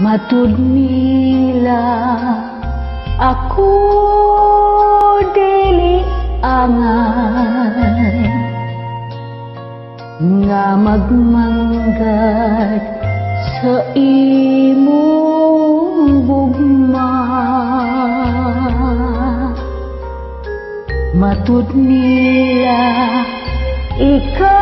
Matudnila aku deli angan. Nga magmanggad sa imong bugma Matudnila ikaw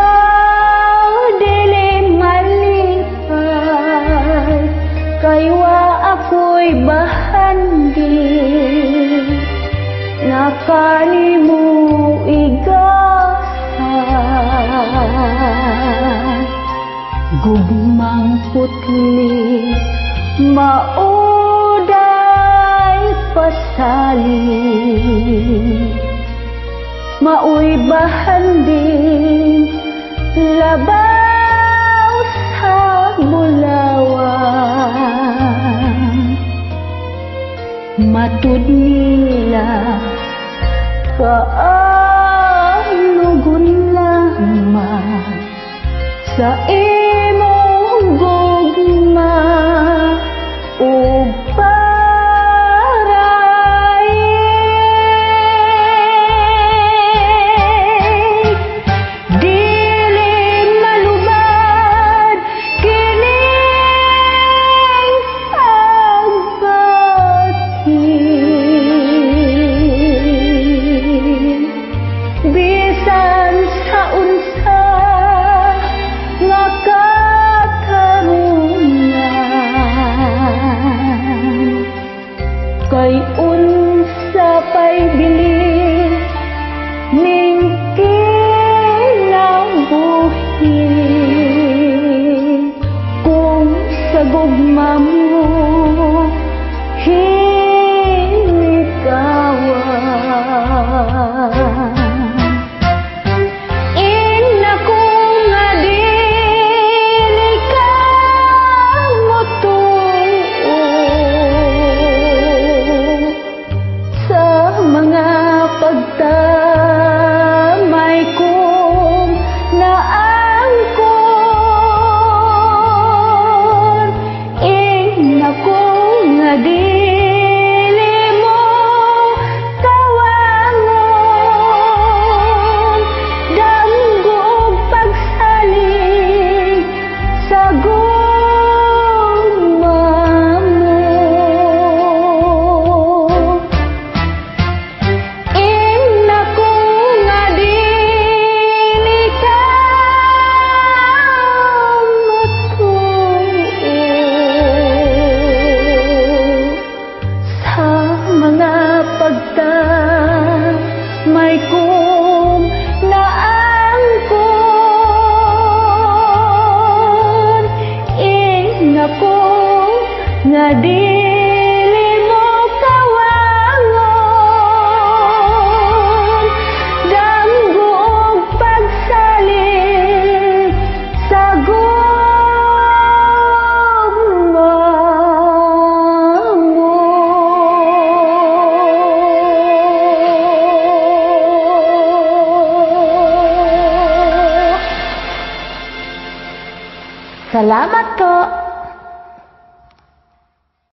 nga kanimo igasan gugmang putli mauday pasali. Mauy bahanding labaw sa bulawan matud nila kaanugon lamang sa gugma mo hinikawan Ina ko nga sa mga Salamat po.